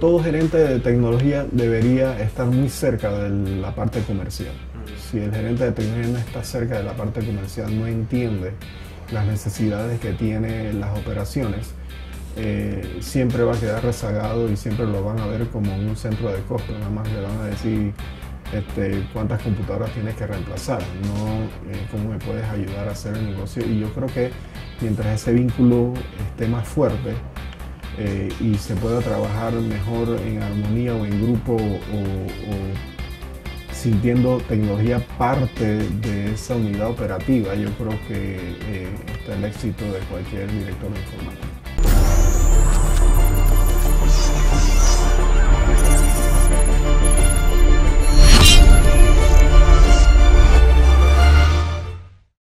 todo gerente de tecnología debería estar muy cerca de la parte comercial. Si el gerente de tecnología no está cerca de la parte comercial, no entiende las necesidades que tienen las operaciones, eh, siempre va a quedar rezagado y siempre lo van a ver como un centro de costo, nada más le van a decir este, cuántas computadoras tienes que reemplazar, no eh, cómo me puedes ayudar a hacer el negocio. Y yo creo que mientras ese vínculo esté más fuerte eh, y se pueda trabajar mejor en armonía o en grupo o, sintiendo tecnología parte de esa unidad operativa, yo creo que está el éxito de cualquier director de informática.